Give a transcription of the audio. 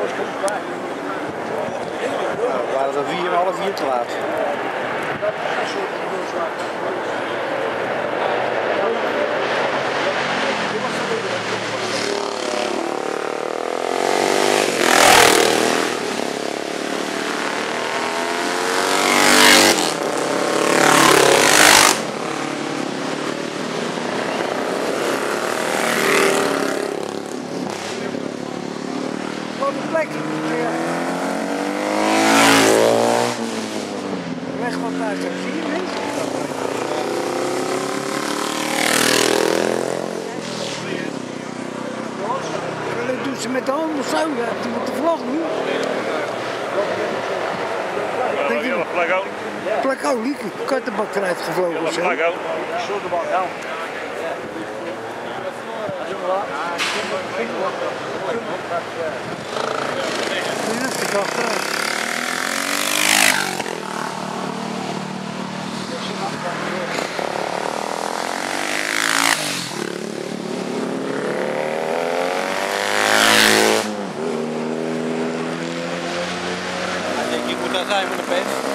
we waren er vier, half vier te laat. Gewoon de plek. Weg van thuis, zie je mensen? En dat doen ze met de handen zo, ja, die met de vlag nu. Denk je, Plek ook. plak olie, kattenbak eruit gevlogen of zo. Plek ook. Ja. Ik moet daar zijn met de pen.